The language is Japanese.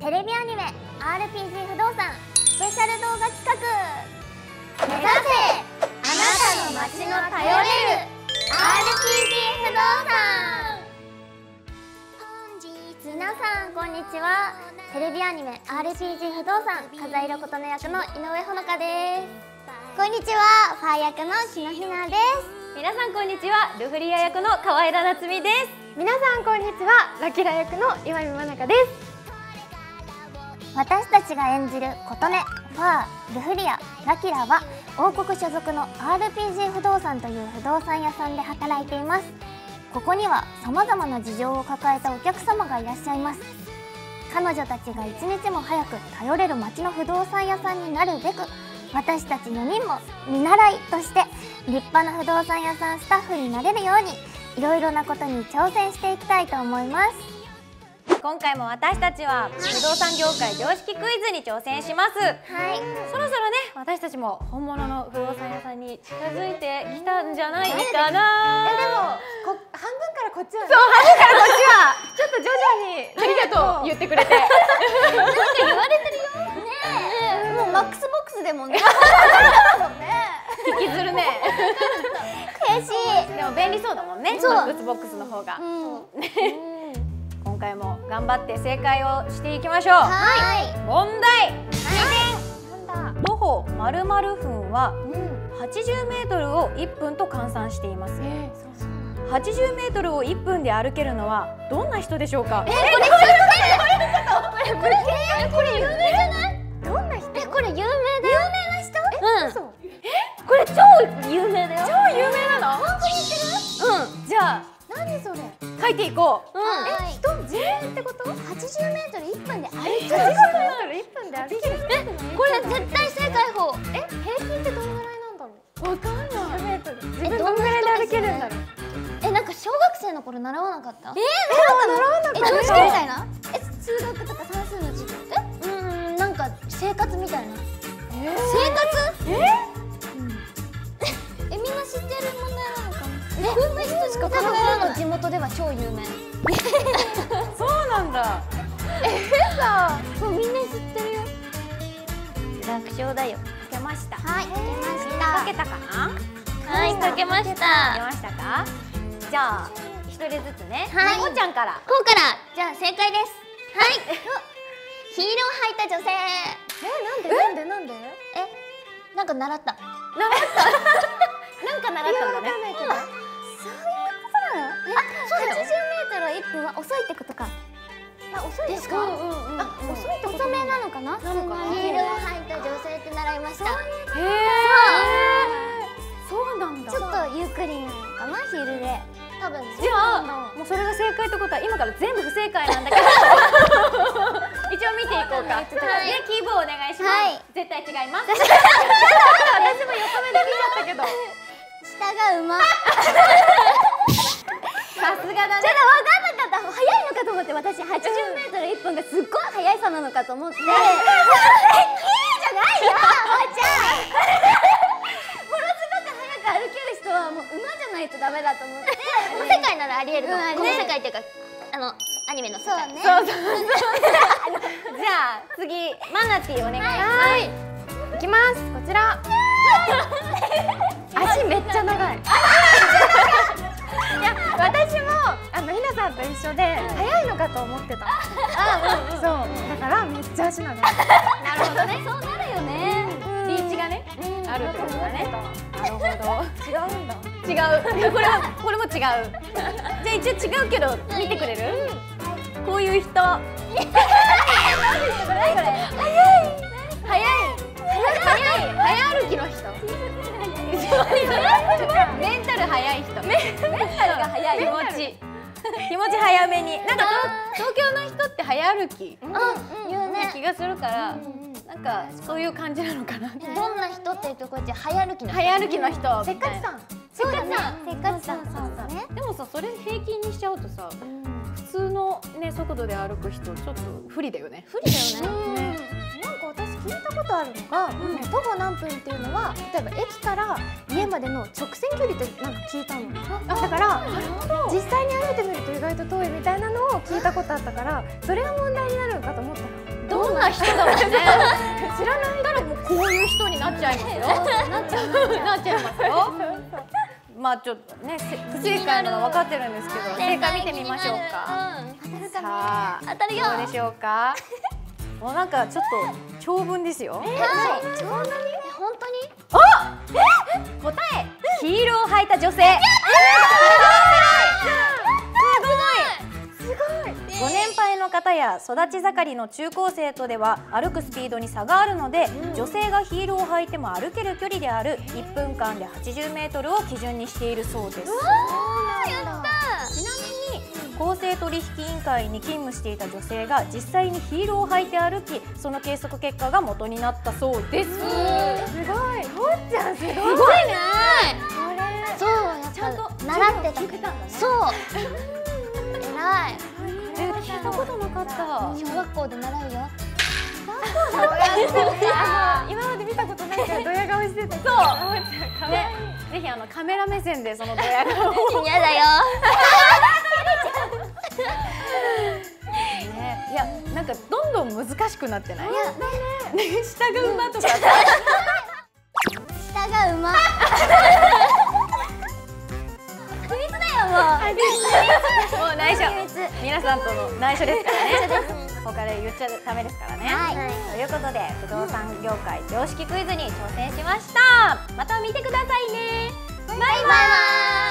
テレビアニメ RPG 不動産スペシャル動画企画。目指せあなたの街の頼れる RPG 不動産。皆さんこんにちは。テレビアニメ RPG 不動産風色琴音役の井上ほのかです。こんにちはファー役の篠ひなです。皆さんこんにちは。ルフリア役の河合夏美です。皆さんこんにちはラキラ役の岩見真中です私たちが演じる琴音ファールフリアラキラは王国所属の RPG 不動産という不動産屋さんで働いています。ここには様々な事情を抱えたお客様がいらっしゃいます。彼女たちが一日も早く頼れる街の不動産屋さんになるべく私たち4人も見習いとして立派な不動産屋さんスタッフになれるようにいろいろなことに挑戦していきたいと思います。今回も私たちは不動産業界常識クイズに挑戦します。はい。そろそろね私たちも本物の不動産屋さんに近づいてきたんじゃないかな。えでもこ半分からこっちは、ね、そう半分からこっちはちょっと徐々に ありがとう言ってくれて。なんか言われてるよ。ねえ。もうマックスボックスでもね。引きずるね。悔しい。でも便利そうだもんねそう。マックスボックスの方が、うん。今回も頑張って正解をしていきましょう。はい。問題。徒歩まるまる分は80メートルを1分と換算しています。えそうそう。80メートルを1分で歩けるのはどんな人でしょうか？えこれこれこれ有名じゃないどんな人えこれ有名だよ有名な人うんそうこれ超有名だよ超有名なの本当に知ってるうんじゃ何それあ書いていこううんえ人全員ってこと？80メートル1分で歩80いメートル1分で歩ける。これ絶対正解法。え平均ってどのぐらいなんだろう？わかんない。10メートル自え分どんぐらいで歩けるんだろう。えなんか小学生の頃習わなかった？ええ習わなえ常識みたいな？え数学とか算数の授業？え？うーんなんか生活みたいな。え生活？ええなのかなえこんな人しか多分僕の地元では超有名。そうなんだ。もうみんな知ってるよ。楽勝だよ。書けました。はい書けまし書けたかな？たはい書けまし書けた。ましたか？じゃあ一人ずつね。はい。こうちゃんから。こうから。じゃあ正解です。はい。ヒールを履いた女性。えなんで？なんで？なんで？え？なんか習った。なんか習ったんだねわかんないけどそうい。うことなのえあそうだよ。80メートル1分は遅いってことか。あ遅いですか？うんうんうん。あ遅いってこと遅めなのかな？なのかな？ヒールを履いた女性って習いましたへえそうなんだ。ちょっとゆっくりなのかな？ヒールで。多分じゃあもうそれが正解ってことは今から全部不正解なんだけど 一応見ていこうか、はいね。キーボーお願いします、はい。絶対違います。私も横目で見ちゃったけど。下がうま。さすがだね。ちょっと分かんなかった早いのかと思って私。80メートル1分がすっごい速さなのかと思って。えじゃないよ。おばちゃん。ものすごく速く歩ける人はもう馬じゃないとダメだと思って。この世界ならありえるの、うんこの世界っていうかあのアニメの世界。ね。そうそう じゃあ次マナティーお願いします、はい。いきます。こちら足めっちゃ長い。いや私もあのひなさんと一緒で速いのかと思ってた。そう。だからめっちゃ足長い。なるほどね。そうなるよね。リーチがね、あるってことだね。なるほど。違うんだ。違う。これはこれも違う。じゃあ一応違うけど見てくれる、こういう人。早い。早い早い。早歩きの人。メンタル早い人。メンタルが早い。気持ち。気持ち早めに。なんか東東京の人って早歩きうん言うね気がするからなんかそういう感じなのかな。どんな人っていうとこうやって早歩きの人？早歩きの人せっかちさん。せっかちさん。そうそうだねでもさそれ平均にしちゃうとさ普通のね速度で歩く人ちょっと不利だよね。不利だよね。なんか私聞いたことあるのが、徒歩何分っていうのは例えば駅から家までの直線距離ってなんか聞いたの。だから実際に歩いてみると意外と遠いみたいなのを聞いたことあったからそれが問題になるのかと思ったらな人だもんね。知らないたらもうこういう人になっちゃいますよ。なっちゃうなっちゃいますよ まあちょっとねせ不正解なの分かってるんですけど正解見てみましょうか。さあ当たるよ。どうでしょうか？もうなんかちょっと長文ですよ。はいそんなに本当に？答え。ヒールを履いた女性。すや育ち盛りの中高生とでは歩くスピードに差があるので、女性がヒールを履いても歩ける距離である1分間で80メートルを基準にしているそうです。ちなみに公正取引委員会に勤務していた女性が実際にヒールを履いて歩きその計測結果が元になったそうです。すごい。ほっちゃんすごい。すごいね。そうやっぱちゃんと習ってたそうたことなかった。小学校で習うよ。今まで見たことないからドヤ顔してた。そう。ね、ぜひあのカメラ目線でそのドヤ顔を。嫌だよ。ね、いやなんかどんどん難しくなってない？いやね、下が馬とか。さ、下が馬よもうもう内緒 皆さんとの内緒ですからね。他で言っちゃダメですからね。はいということで不動産業界常識クイズに挑戦しました。また見てくださいね。バイバイ。バイバイ